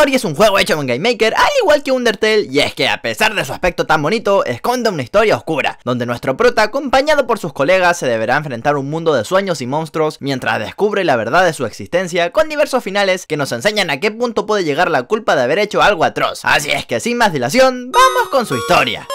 Omori es un juego hecho en Game Maker, al igual que Undertale, y es que a pesar de su aspecto tan bonito, esconde una historia oscura, donde nuestro prota, acompañado por sus colegas, se deberá enfrentar un mundo de sueños y monstruos mientras descubre la verdad de su existencia, con diversos finales que nos enseñan a qué punto puede llegar la culpa de haber hecho algo atroz. Así es que sin más dilación, vamos con su historia.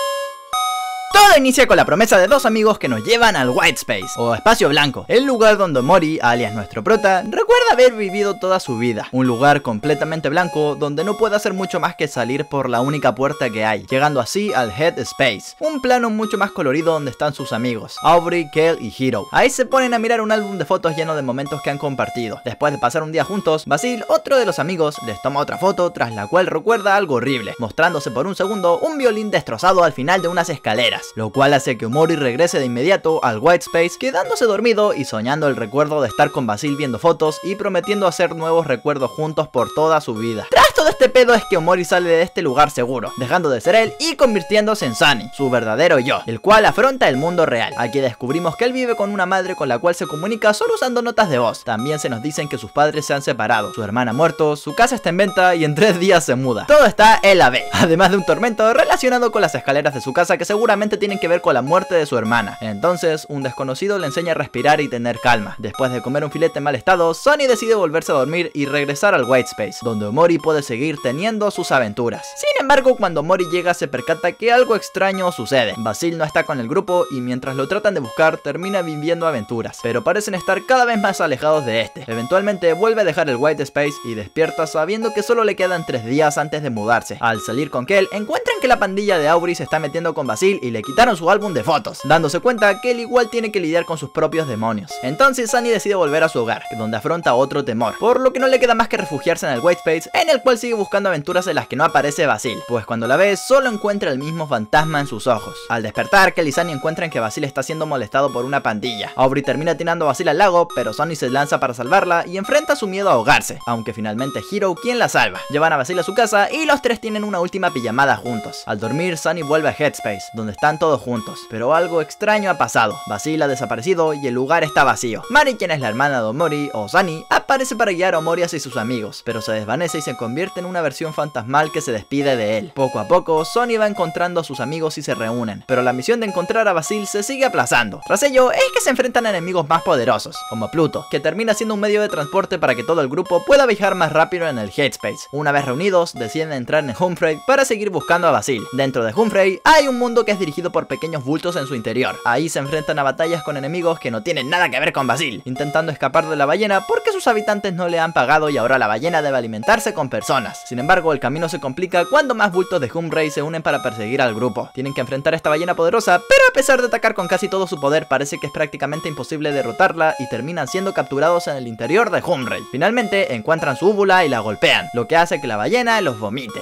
Todo inicia con la promesa de dos amigos que nos llevan al White Space, o Espacio Blanco, el lugar donde Mori, alias nuestro prota, recuerda haber vivido toda su vida. Un lugar completamente blanco donde no puede hacer mucho más que salir por la única puerta que hay, llegando así al Head Space, un plano mucho más colorido donde están sus amigos, Aubrey, Kel y Hero. Ahí se ponen a mirar un álbum de fotos lleno de momentos que han compartido. Después de pasar un día juntos, Basil, otro de los amigos, les toma otra foto tras la cual recuerda algo horrible, mostrándose por un segundo un violín destrozado al final de unas escaleras lo cual hace que Omori regrese de inmediato al White Space quedándose dormido y soñando el recuerdo de estar con Basil viendo fotos y prometiendo hacer nuevos recuerdos juntos por toda su vida. Tras todo este pedo es que Omori sale de este lugar seguro, dejando de ser él y convirtiéndose en Sunny, su verdadero yo, el cual afronta el mundo real. Aquí descubrimos que él vive con una madre con la cual se comunica solo usando notas de voz. También se nos dicen que sus padres se han separado, su hermana ha muerto, su casa está en venta y en tres días se muda. Todo está en la B, además de un tormento relacionado con las escaleras de su casa que seguramente tienen que ver con la muerte de su hermana. Entonces, un desconocido le enseña a respirar y tener calma. Después de comer un filete en mal estado, Sonny decide volverse a dormir y regresar al White Space, donde Omori puede seguir teniendo sus aventuras. Sin embargo, cuando Omori llega se percata que algo extraño sucede. Basil no está con el grupo y mientras lo tratan de buscar, termina viviendo aventuras, pero parecen estar cada vez más alejados de este. Eventualmente vuelve a dejar el White Space y despierta sabiendo que solo le quedan tres días antes de mudarse. Al salir con Kel, encuentran que la pandilla de Aubrey se está metiendo con Basil y le quitaron su álbum de fotos, dándose cuenta que él igual tiene que lidiar con sus propios demonios. Entonces Sunny decide volver a su hogar, donde afronta otro temor, por lo que no le queda más que refugiarse en el White Space, en el cual sigue buscando aventuras en las que no aparece Basil, pues cuando la ve solo encuentra el mismo fantasma en sus ojos. Al despertar, Kelly y Sunny encuentran que Basil está siendo molestado por una pandilla. Aubrey termina tirando a Basil al lago, pero Sunny se lanza para salvarla y enfrenta su miedo a ahogarse, aunque finalmente Hero quien la salva. Llevan a Basil a su casa y los tres tienen una última pijamada juntos. Al dormir, Sunny vuelve a Headspace, donde están todos juntos, pero algo extraño ha pasado. Basil ha desaparecido y el lugar está vacío. Mari, quien es la hermana de Omori, o Sunny, aparece para guiar a Omori hacia sus amigos, pero se desvanece y se convierte en una versión fantasmal que se despide de él. Poco a poco, Sonny va encontrando a sus amigos y se reúnen, pero la misión de encontrar a Basil se sigue aplazando. Tras ello, es que se enfrentan a enemigos más poderosos, como Pluto, que termina siendo un medio de transporte para que todo el grupo pueda viajar más rápido en el Headspace. Una vez reunidos, deciden entrar en Humphrey para seguir buscando a Basil. Dentro de Humphrey, hay un mundo que es dirigido por pequeños bultos en su interior. Ahí se enfrentan a batallas con enemigos que no tienen nada que ver con Basil, intentando escapar de la ballena porque sus habitantes no le han pagado y ahora la ballena debe alimentarse con personas. Sin embargo, el camino se complica cuando más bultos de Humphrey se unen para perseguir al grupo. Tienen que enfrentar a esta ballena poderosa, pero a pesar de atacar con casi todo su poder, parece que es prácticamente imposible derrotarla y terminan siendo capturados en el interior de Humphrey. Finalmente, encuentran su úvula y la golpean, lo que hace que la ballena los vomite.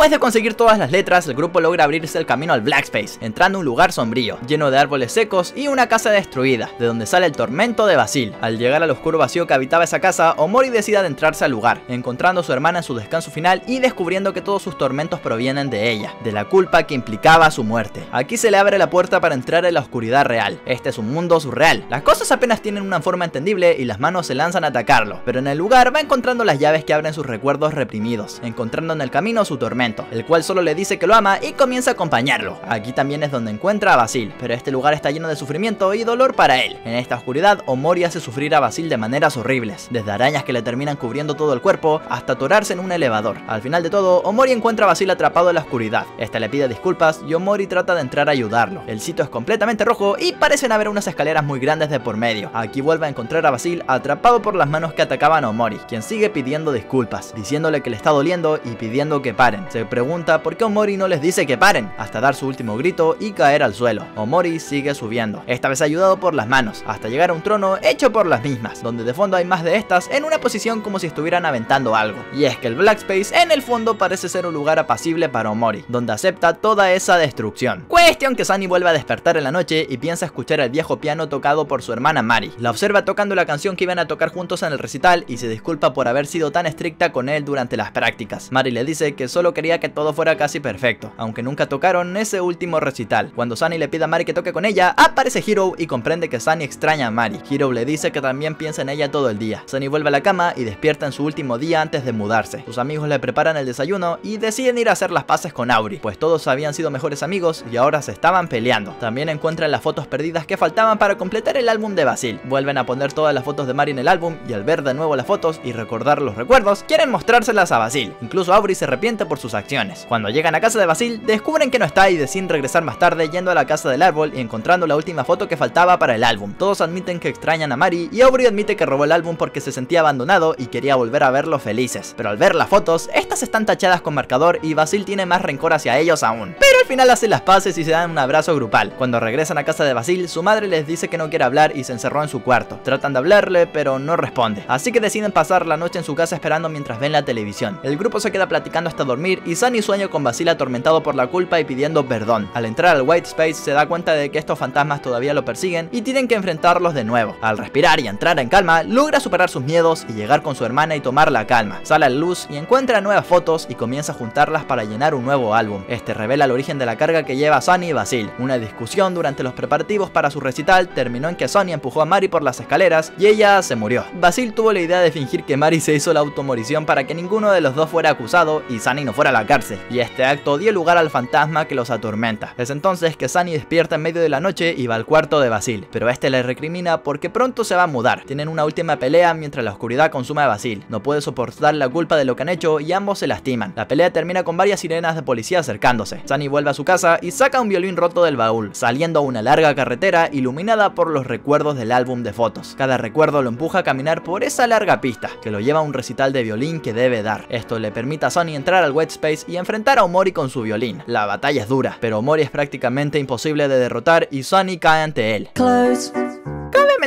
Después de conseguir todas las letras, el grupo logra abrirse el camino al Black Space, entrando a un lugar sombrío, lleno de árboles secos y una casa destruida, de donde sale el tormento de Basil. Al llegar al oscuro vacío que habitaba esa casa, Omori decide adentrarse al lugar, encontrando a su hermana en su descanso final y descubriendo que todos sus tormentos provienen de ella, de la culpa que implicaba su muerte. Aquí se le abre la puerta para entrar en la oscuridad real. Este es un mundo surreal. Las cosas apenas tienen una forma entendible y las manos se lanzan a atacarlo, pero en el lugar va encontrando las llaves que abren sus recuerdos reprimidos, encontrando en el camino su tormento el cual solo le dice que lo ama y comienza a acompañarlo. Aquí también es donde encuentra a Basil, pero este lugar está lleno de sufrimiento y dolor para él. En esta oscuridad, Omori hace sufrir a Basil de maneras horribles, desde arañas que le terminan cubriendo todo el cuerpo hasta atorarse en un elevador. Al final de todo, Omori encuentra a Basil atrapado en la oscuridad. Este le pide disculpas y Omori trata de entrar a ayudarlo. El sitio es completamente rojo y parecen haber unas escaleras muy grandes de por medio. Aquí vuelve a encontrar a Basil atrapado por las manos que atacaban a Omori, quien sigue pidiendo disculpas, diciéndole que le está doliendo y pidiendo que paren pregunta por qué Omori no les dice que paren, hasta dar su último grito y caer al suelo. Omori sigue subiendo, esta vez ayudado por las manos, hasta llegar a un trono hecho por las mismas, donde de fondo hay más de estas en una posición como si estuvieran aventando algo. Y es que el Black Space en el fondo parece ser un lugar apacible para Omori, donde acepta toda esa destrucción. Cuestión que Sunny vuelve a despertar en la noche y piensa escuchar el viejo piano tocado por su hermana Mari. La observa tocando la canción que iban a tocar juntos en el recital y se disculpa por haber sido tan estricta con él durante las prácticas. Mari le dice que solo solo quería que todo fuera casi perfecto, aunque nunca tocaron ese último recital. Cuando Sunny le pide a Mari que toque con ella, aparece Hiro y comprende que Sunny extraña a Mari. Hiro le dice que también piensa en ella todo el día. Sunny vuelve a la cama y despierta en su último día antes de mudarse. Sus amigos le preparan el desayuno y deciden ir a hacer las paces con Auri, pues todos habían sido mejores amigos y ahora se estaban peleando. También encuentran las fotos perdidas que faltaban para completar el álbum de Basil. Vuelven a poner todas las fotos de Mari en el álbum y al ver de nuevo las fotos y recordar los recuerdos, quieren mostrárselas a Basil. Incluso Auri se arrepiente por sus acciones. Cuando llegan a casa de Basil, descubren que no está y deciden regresar más tarde yendo a la casa del árbol y encontrando la última foto que faltaba para el álbum. Todos admiten que extrañan a Mari y Aubrey admite que robó el álbum porque se sentía abandonado y quería volver a verlos felices. Pero al ver las fotos, estas están tachadas con marcador y Basil tiene más rencor hacia ellos aún. Pero al final hacen las paces y se dan un abrazo grupal. Cuando regresan a casa de Basil, su madre les dice que no quiere hablar y se encerró en su cuarto. Tratan de hablarle, pero no responde. Así que deciden pasar la noche en su casa esperando mientras ven la televisión. El grupo se queda platicando hasta dormir y Sunny sueña con Basil atormentado por la culpa y pidiendo perdón. Al entrar al White Space se da cuenta de que estos fantasmas todavía lo persiguen y tienen que enfrentarlos de nuevo. Al respirar y entrar en calma, logra superar sus miedos y llegar con su hermana y tomar la calma. Sale a la luz y encuentra nuevas fotos y comienza a juntarlas para llenar un nuevo álbum. Este revela el origen de la carga que lleva Sunny y Basil. Una discusión durante los preparativos para su recital terminó en que Sonny empujó a Mari por las escaleras y ella se murió. Basil tuvo la idea de fingir que Mari se hizo la automorición para que ninguno de los dos fuera acusado y Sunny no fuera a la cárcel. Y este acto dio lugar al fantasma que los atormenta. Es entonces que Sunny despierta en medio de la noche y va al cuarto de Basil, pero este le recrimina porque pronto se va a mudar. Tienen una última pelea mientras la oscuridad consume a Basil. No puede soportar la culpa de lo que han hecho y ambos se lastiman. La pelea termina con varias sirenas de policía acercándose. Sunny vuelve a su casa y saca un violín roto del baúl, saliendo a una larga carretera iluminada por los recuerdos del álbum de fotos. Cada recuerdo lo empuja a caminar por esa larga pista, que lo lleva a un recital de violín que debe dar. Esto le permite a Sunny entrar al Wet Y enfrentar a Omori con su violín. La batalla es dura, pero Omori es prácticamente imposible de derrotar y Sunny cae ante él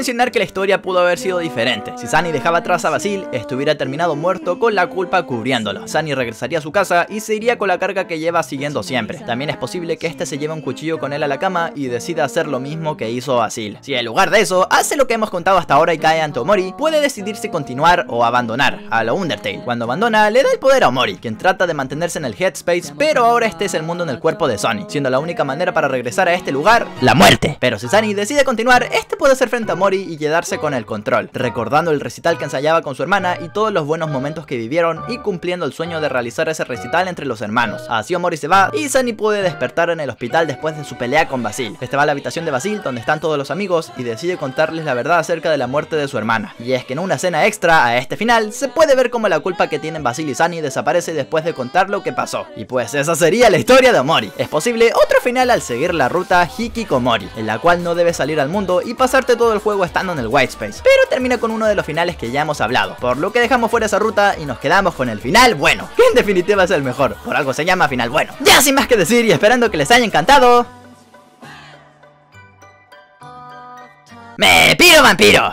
mencionar que la historia pudo haber sido diferente. Si Sunny dejaba atrás a Basil, estuviera terminado muerto con la culpa cubriéndolo. Sunny regresaría a su casa y se iría con la carga que lleva siguiendo siempre. También es posible que este se lleve un cuchillo con él a la cama y decida hacer lo mismo que hizo Basil. Si en lugar de eso, hace lo que hemos contado hasta ahora y cae ante Omori, puede decidir si continuar o abandonar a lo Undertale. Cuando abandona, le da el poder a Omori, quien trata de mantenerse en el Headspace, pero ahora este es el mundo en el cuerpo de Sunny, siendo la única manera para regresar a este lugar, la muerte. Pero si Sunny decide continuar, este puede ser frente a Y quedarse con el control, recordando el recital que ensayaba con su hermana y todos los buenos momentos que vivieron y cumpliendo el sueño de realizar ese recital entre los hermanos. Así Mori se va y Sunny puede despertar en el hospital después de su pelea con Basil. Este va a la habitación de Basil donde están todos los amigos y decide contarles la verdad acerca de la muerte de su hermana. Y es que en una escena extra a este final se puede ver cómo la culpa que tienen Basil y Sunny desaparece después de contar lo que pasó. Y pues esa sería la historia de Omori. Es posible otro final al seguir la ruta Hikikomori, en la cual no debes salir al mundo y pasarte todo el juego estando en el White Space, pero termina con uno de los finales que ya hemos hablado, por lo que dejamos fuera esa ruta y nos quedamos con el final bueno, que en definitiva es el mejor, por algo se llama final bueno. Ya sin más que decir y esperando que les haya encantado... ¡Me piro vampiro!